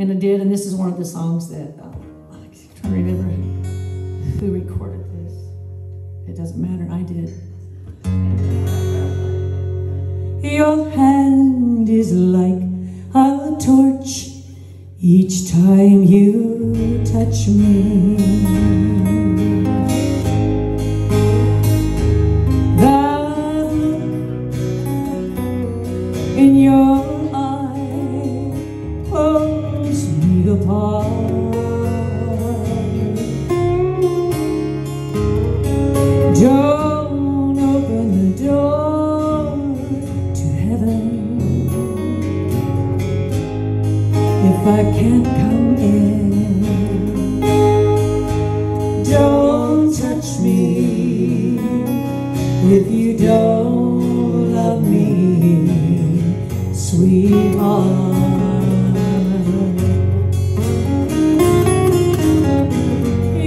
And I did, and this is one of the songs that uh, I'm trying to remember who recorded this. It doesn't matter, I did. Your hand is like a torch each time you touch me. in your can't come in. Don't touch me if you don't love me, sweetheart.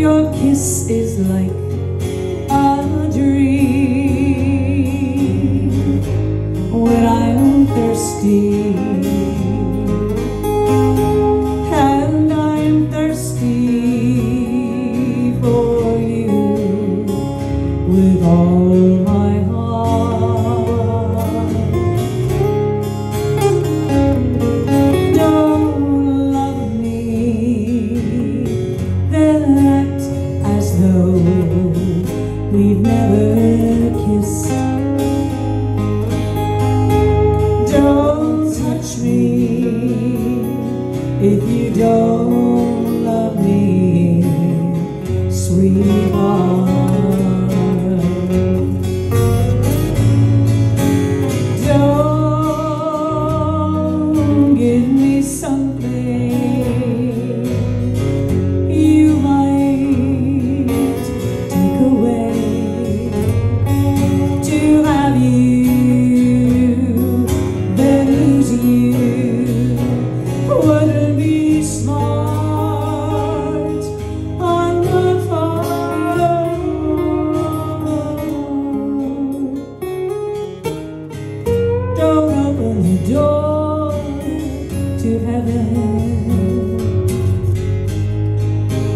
Your kiss is like we've never kissed. Don't touch me if you don't love me, sweetheart.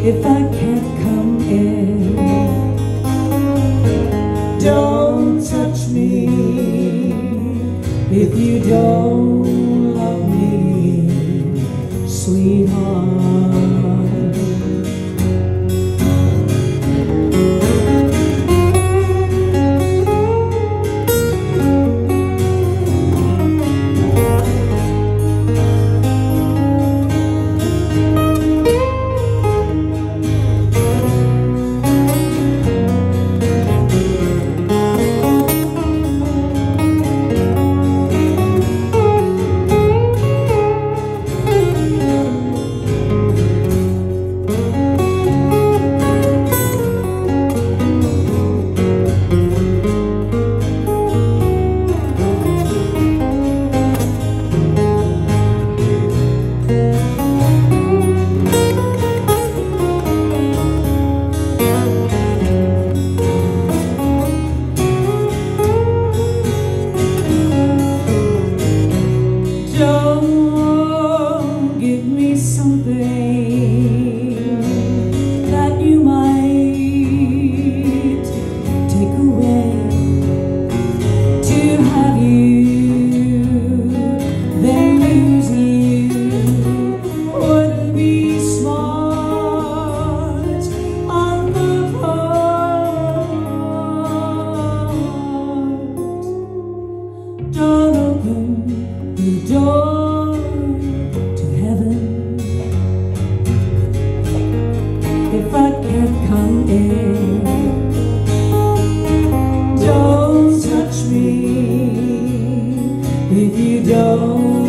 If I can't come in. Don't touch me if you don't love me, sweetheart. Don't